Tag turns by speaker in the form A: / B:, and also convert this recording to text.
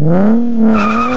A: Mm-hmm.